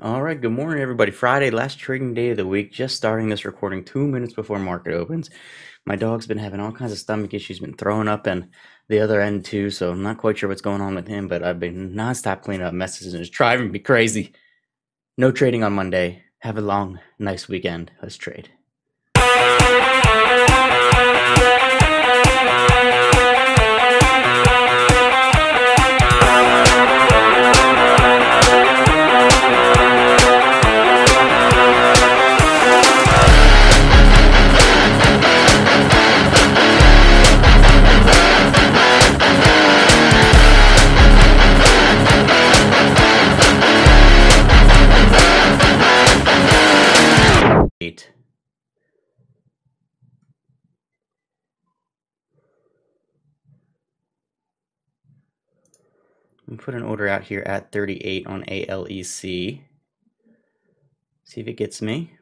All right, good morning, everybody. Friday, last trading day of the week. Just starting this recording two minutes before market opens. My dog's been having all kinds of stomach issues, been throwing up, and the other end too. So I'm not quite sure what's going on with him, but I've been nonstop cleaning up messes and it's driving me crazy. No trading on Monday. Have a long, nice weekend. Let's trade. I'm put an order out here at 38 on ALEC. See if it gets me.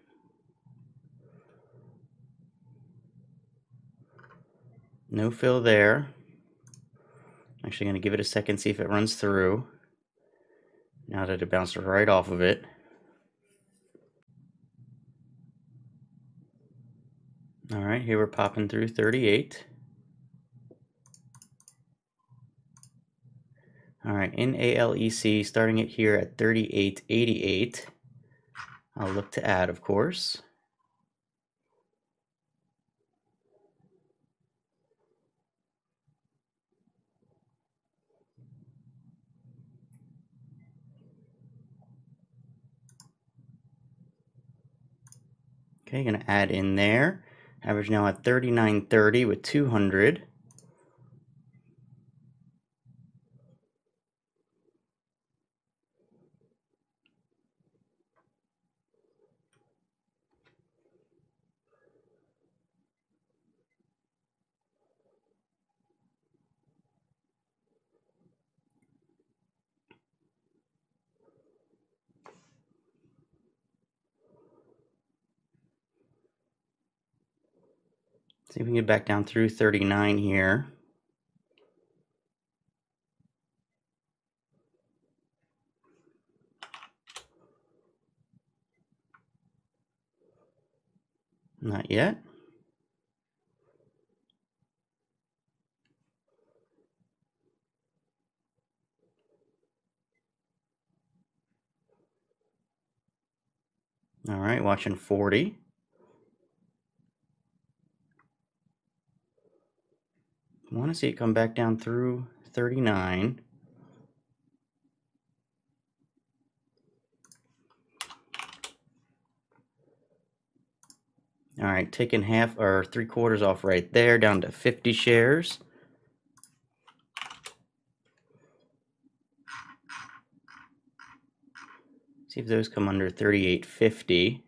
No fill there. Actually going to give it a second, see if it runs through. Now that it bounced right off of it. All right, here we're popping through 38. All right, in ALEC, starting it here at 38.88. I'll look to add, of course. Okay, gonna add in there. Average now at 39.30 with 200. See if we can get back down through 39 here. Not yet. All right, watching 40. Want to see it come back down through 39. All right, taking half or three quarters off right there, down to 50 shares. See if those come under 38.50.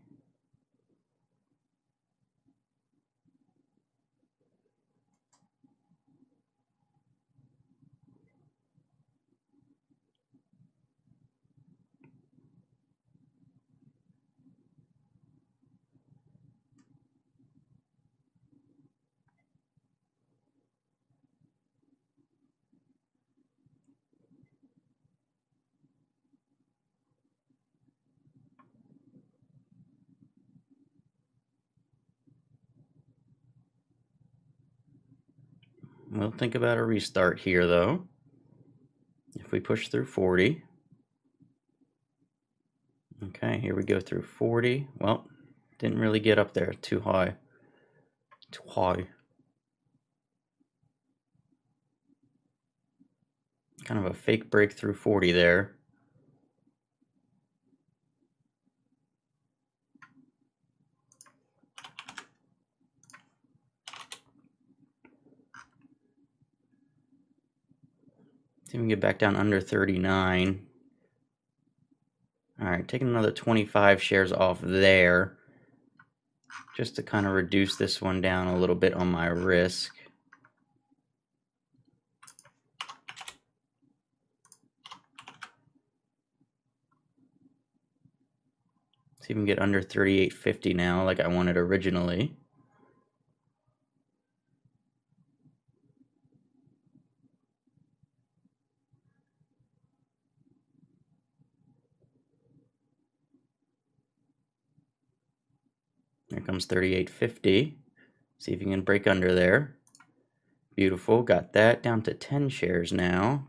We'll think about a restart here, though. If we push through 40. Okay, here we go through 40. Well, didn't really get up there too high. Too high. Kind of a fake break through 40 there. See if we can get back down under 39. All right, taking another 25 shares off there just to kind of reduce this one down a little bit on my risk. We can get under 38.50 now like I wanted originally. Here comes 38.50. See if you can break under there. Beautiful. Got that down to 10 shares now.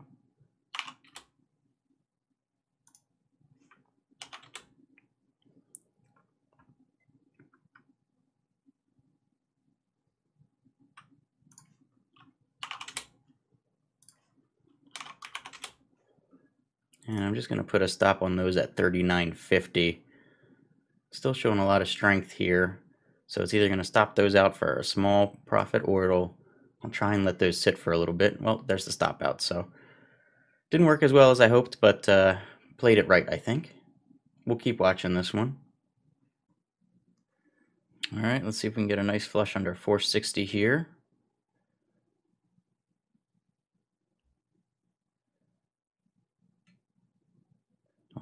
And I'm just going to put a stop on those at 39.50. Still showing a lot of strength here. So it's either going to stop those out for a small profit or it'll I'll try and let those sit for a little bit. Well, there's the stop out. So didn't work as well as I hoped, but uh, played it right, I think. We'll keep watching this one. All right, let's see if we can get a nice flush under 460 here.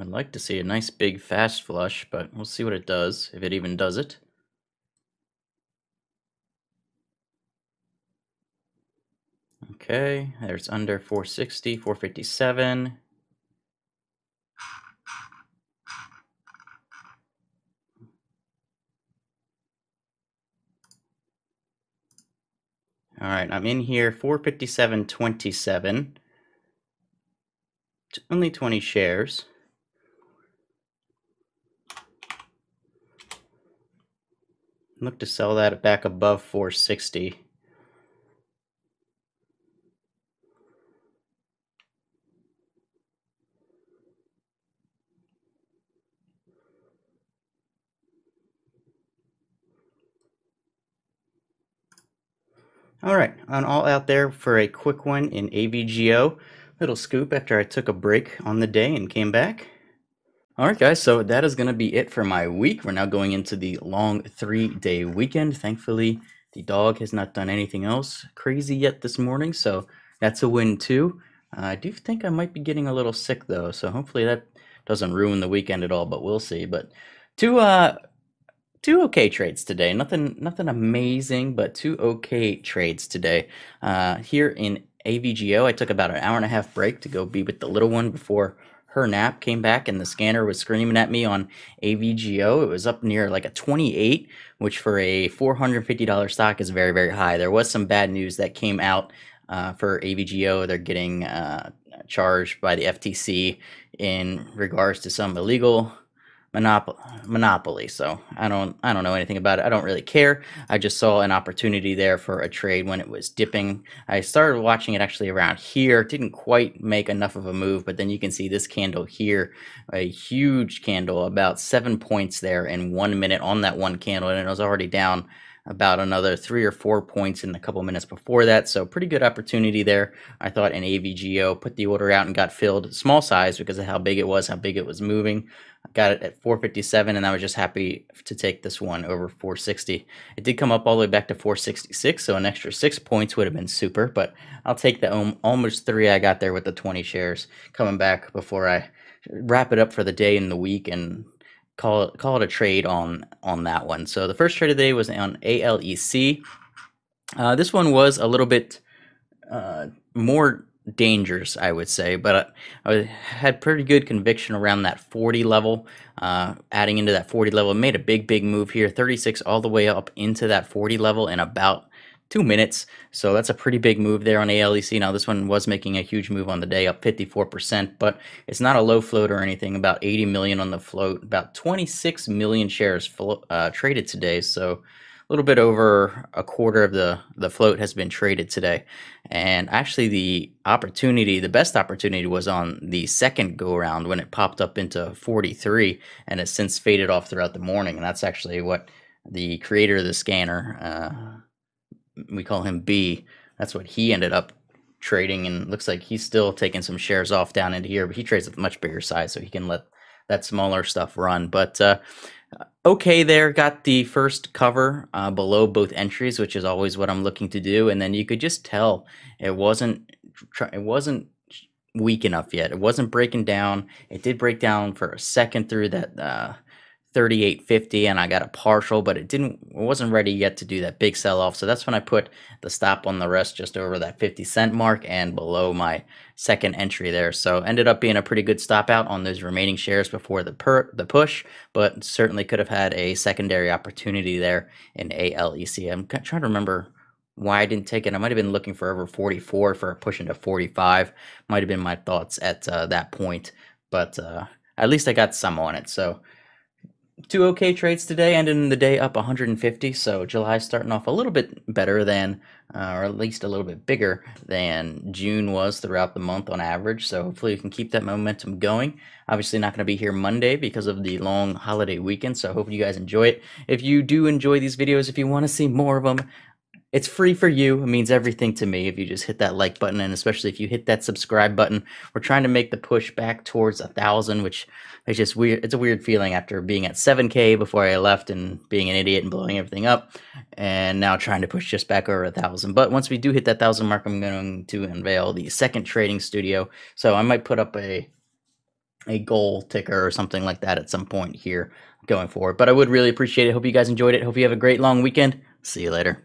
I'd like to see a nice big fast flush, but we'll see what it does, if it even does it. Okay, there's under 460, 457. All right, I'm in here, 457.27. Only 20 shares. Look to sell that back above 460. All right, I'm all out there for a quick one in AVGO. Little scoop after I took a break on the day and came back. All right, guys, so that is going to be it for my week. We're now going into the long three day weekend. Thankfully, the dog has not done anything else crazy yet this morning, so that's a win too. Uh, I do think I might be getting a little sick though, so hopefully that doesn't ruin the weekend at all, but we'll see. But two uh two okay trades today. Nothing nothing amazing, but two okay trades today. Uh here in AVGO, I took about an hour and a half break to go be with the little one before her nap came back and the scanner was screaming at me on AVGO. It was up near like a 28, which for a $450 stock is very, very high. There was some bad news that came out uh, for AVGO. They're getting uh, charged by the FTC in regards to some illegal monopoly monopoly so i don't i don't know anything about it i don't really care i just saw an opportunity there for a trade when it was dipping i started watching it actually around here didn't quite make enough of a move but then you can see this candle here a huge candle about seven points there in one minute on that one candle and it was already down about another three or four points in a couple minutes before that. So pretty good opportunity there. I thought an AVGO put the order out and got filled small size because of how big it was, how big it was moving. Got it at 457 and I was just happy to take this one over 460. It did come up all the way back to 466, so an extra six points would have been super, but I'll take the almost three I got there with the 20 shares coming back before I wrap it up for the day and the week and call it call it a trade on on that one. So the first trade of the day was on ALEC. Uh, this one was a little bit uh, more dangerous, I would say, but I, I, had pretty good conviction around that 40 level. Uh, adding into that 40 level, made a big, big move here, 36 all the way up into that 40 level in about two minutes. So that's a pretty big move there on ALEC. Now this one was making a huge move on the day, up 54%, but it's not a low float or anything. About 80 million on the float, about 26 million shares uh, traded today. So little bit over a quarter of the the float has been traded today. And actually, the opportunity, the best opportunity, was on the second go around when it popped up into 43, and has since faded off throughout the morning. And that's actually what the creator of the scanner. Uh, we call him B. That's what he ended up trading, and looks like he's still taking some shares off down into here, but he trades with much bigger size, so he can let that smaller stuff run. But uh, okay, there got the first cover uh, below both entries, which is always what I'm looking to do, and then you could just tell it wasn't it wasn't weak enough yet. It wasn't breaking down. It did break down for a second through that. Uh, 38.50 and I got a partial, but it didn't it wasn't ready yet to do that big sell off. So that's when I put the stop on the rest just over that 50 cent mark and below my second entry there. So ended up being a pretty good stop out on those remaining shares before the per the push, but certainly could have had a secondary opportunity there in ALEC. I'm trying to remember why I didn't take it. I might have been looking for over 44 for a push into 45. Might have been my thoughts at uh, that point, but uh, at least I got some on it. So two okay trades today, ending the day up 150. So July starting off a little bit better than, uh, or at least a little bit bigger than June was throughout the month on average. So hopefully we can keep that momentum going. Obviously not going to be here Monday because of the long holiday weekend. So I hope you guys enjoy it. If you do enjoy these videos, if you want to see more of them, it's free for you. It means everything to me if you just hit that like button, and especially if you hit that subscribe button. We're trying to make the push back towards a thousand, which is just weird. It's a weird feeling after being at 7K before I left and being an idiot and blowing everything up, and now trying to push just back over a thousand. But once we do hit that thousand mark, I'm going to unveil the second trading studio. So I might put up a a goal ticker or something like that at some point here going forward. But I would really appreciate it. Hope you guys enjoyed it. Hope you have a great long weekend. See you later.